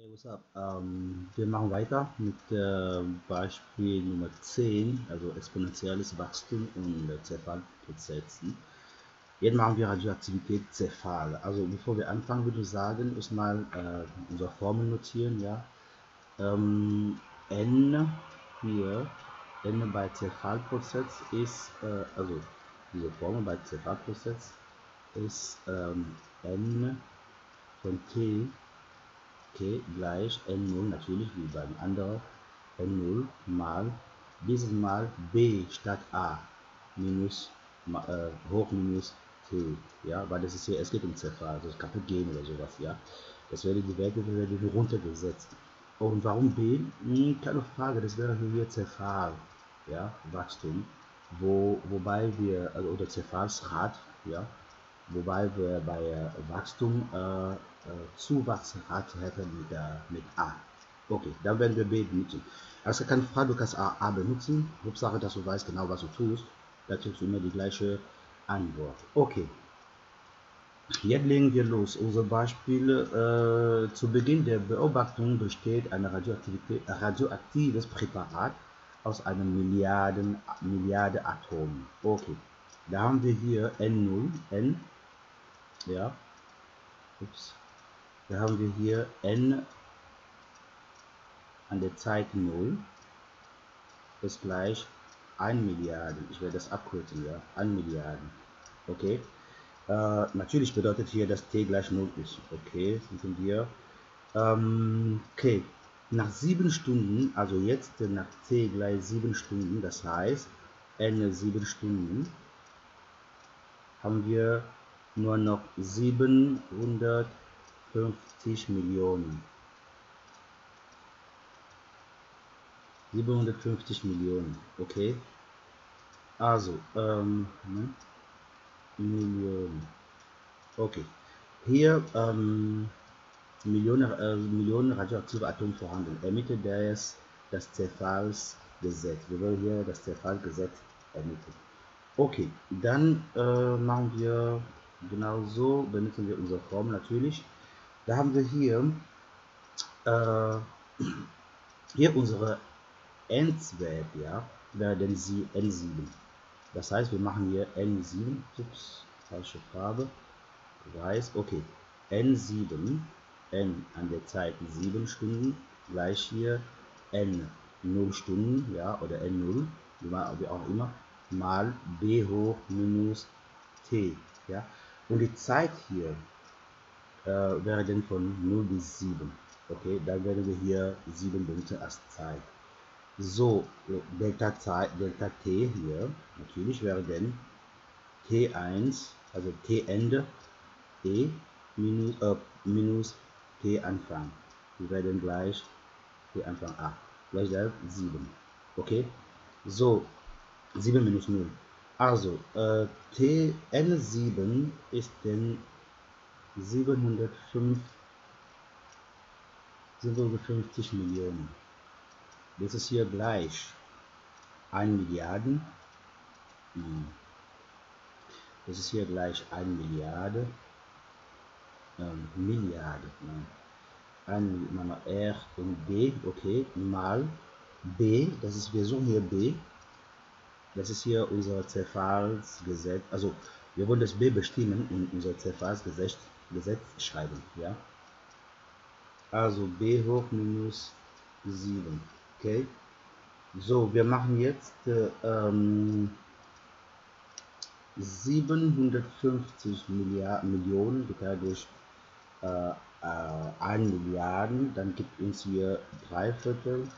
Hey, what's up? Ähm, wir machen weiter mit äh, Beispiel Nummer 10, also exponentielles Wachstum und äh, Zerfallprozessen. Jetzt machen wir Radioaktivität Zerfall. Also bevor wir anfangen, würde ich sagen, erstmal äh, unsere Formel notieren, ja. Ähm, N hier, N bei Zerfallprozess ist, äh, also diese Formel bei Zerfallprozess ist ähm, N von T T gleich N0 natürlich wie beim anderen N0 mal dieses Mal B statt A minus äh, hoch minus T, ja, weil das ist hier, es geht um Zerfall, also es kaputt gehen oder sowas, ja. Das wäre die Werte werden runtergesetzt. Und warum B? Hm, keine Frage, das wäre hier Zerfall, ja, Wachstum, wo, wobei wir, also, oder Zerfallsrat, ja, wobei wir bei Wachstum äh, äh, Zuwachsrate hätten mit, äh, mit A. Okay, dann werden wir B benutzen. Also keine Frage, du kannst A, A benutzen. Hauptsache, dass du weißt genau, was du tust. Da kriegst du immer die gleiche Antwort. Okay. Jetzt legen wir los. Unser Beispiel äh, zu Beginn der Beobachtung besteht ein radioaktives Präparat aus einem Milliarden, Milliarde Atomen. Okay, da haben wir hier N0, N, ja, ups, da haben wir hier n an der Zeit 0 ist gleich 1 Milliarden. Ich werde das abkürzen, ja, 1 Milliarden. Okay. Äh, natürlich bedeutet hier, dass t gleich 0 ist. Okay, finden wir. Ähm, okay, nach 7 Stunden, also jetzt nach t gleich 7 Stunden, das heißt n 7 Stunden, haben wir nur noch 700 50 Millionen. 750 Millionen, okay. Also, ähm, ne? Millionen. Okay. Hier ähm, Millionen, äh, Millionen radioaktive Atome vorhanden. Ermitte das, das Zerfallsgesetz. Wir wollen hier das Zerfallsgesetz ermitteln. Okay, dann äh, machen wir genauso, benutzen wir unsere Form natürlich. Da haben wir hier, äh, hier unsere Endwert, ja, werden sie N7. Das heißt, wir machen hier N7, ups, falsche Farbe, weiß, okay, N7, N an der Zeit 7 Stunden, gleich hier N 0 Stunden, ja, oder N0, wie auch immer, mal B hoch minus T, ja, und die Zeit hier, äh, wäre dann von 0 bis 7. Okay, dann werden wir hier 7 benutzen als Zeit. So, Delta, Zeit, Delta T hier, natürlich wäre dann T1, also T Ende, E minus, äh, minus T Anfang. Wir werden gleich T Anfang A, gleich 7. Okay, so, 7 minus 0. Also, äh, T N7 ist dann 705, 750 Millionen. Das ist hier gleich 1 Milliarden. Hm. Das ist hier gleich 1 Milliarde. Ähm, Milliarde. Nein. Ein mal R und B, okay, mal B, das ist, wir suchen hier B. Das ist hier unser Zerfallsgesetz. Also, wir wollen das B bestimmen in unser Zerfallsgesetz Gesetz schreiben. Ja? Also b hoch minus 7. Okay. So, wir machen jetzt äh, ähm, 750 Milliarden, Millionen geteilt durch äh, äh, 1 Milliarden. Dann gibt uns hier 3 Viertel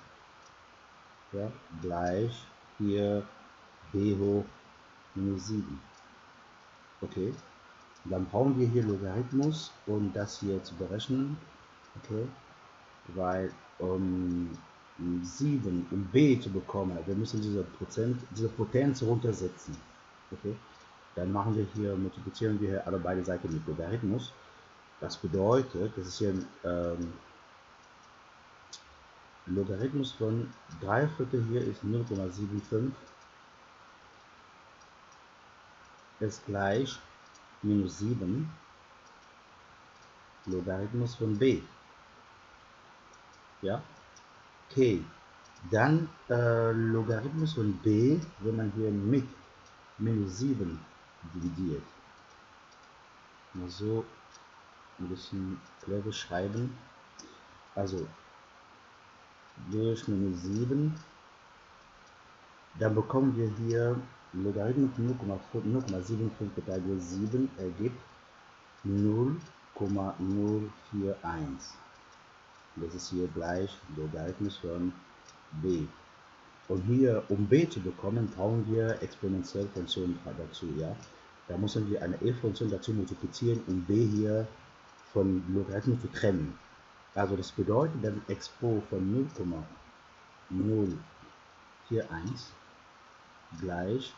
ja, gleich hier b hoch minus 7. Okay. Dann brauchen wir hier Logarithmus, um das hier zu berechnen. Okay, weil um 7, um b zu bekommen, wir müssen diese Prozent, diese Potenz runtersetzen. Okay, dann machen wir hier, multiplizieren wir hier alle beide Seiten mit Logarithmus. Das bedeutet, das ist hier ein ähm, Logarithmus von 3 Viertel hier ist 0,75 ist gleich minus 7 Logarithmus von b. Ja? Okay. Dann äh, Logarithmus von b, wenn man hier mit minus 7 dividiert. Mal so ein bisschen clever schreiben. Also durch minus 7, dann bekommen wir hier Logarithmus 0,75 geteilt durch 7 ergibt 0,041. Das ist hier gleich Logarithmus von b. Und hier, um b zu bekommen, brauchen wir exponentielle Funktionen dazu. Ja? Da müssen wir eine e-Funktion dazu multiplizieren, um b hier von Logarithmus zu trennen. Also das bedeutet dann Expo von 0,041 gleich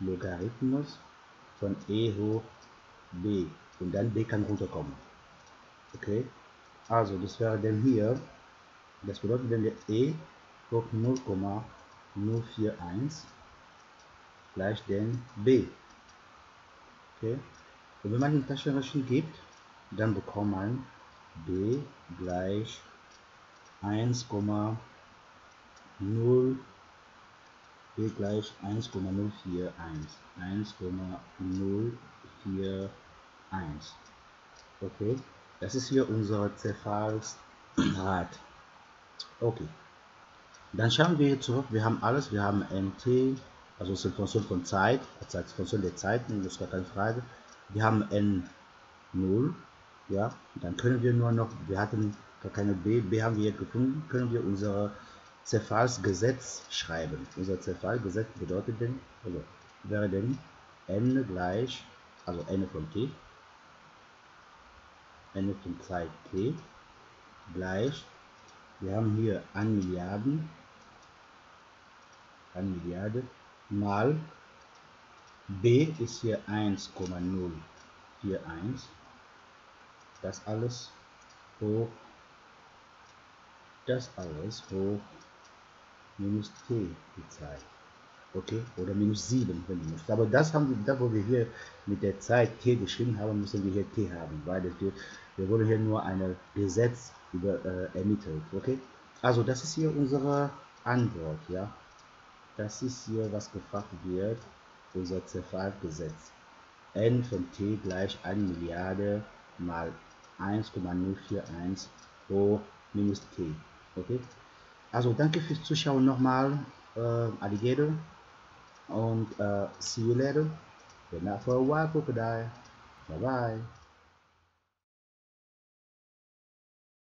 Logarithmus von e hoch b und dann b kann runterkommen. Okay, also das wäre dann hier, das bedeutet, wenn wir e hoch 0,041 gleich den b. Okay? Und wenn man den Taschenrechner gibt, dann bekommt man b gleich 1,0 b gleich 1,041 1,041 okay das ist hier unser Zerfallsrad. Okay dann schauen wir zurück, wir haben alles, wir haben nt, also ist eine Funktion von Zeit, als Funktion der Zeiten, das ist gar keine Frage. Wir haben n0, ja, dann können wir nur noch, wir hatten gar keine b, b haben wir gefunden, können wir unser Zerfallsgesetz schreiben. Unser Zerfallsgesetz bedeutet denn, also wäre denn n gleich, also n von t, n von Zeit t gleich, wir haben hier 1 Milliarden 1 Milliarde mal b ist hier 1,041 das alles hoch das alles hoch minus t gezeigt okay oder minus 7 wenn du möchtest aber das haben wir da wo wir hier mit der Zeit t geschrieben haben müssen wir hier t haben weil wir, wir wollen hier nur ein Gesetz über äh, ermittelt okay also das ist hier unsere Antwort ja das ist hier, was gefragt wird, unser Zerfallgesetz. n von t gleich 1 Milliarde mal 1,041 hoch minus t. Okay? Also danke fürs Zuschauen nochmal, äh, Alligator. Und äh, see you later. Good night for a while, Crocodile. Bye bye.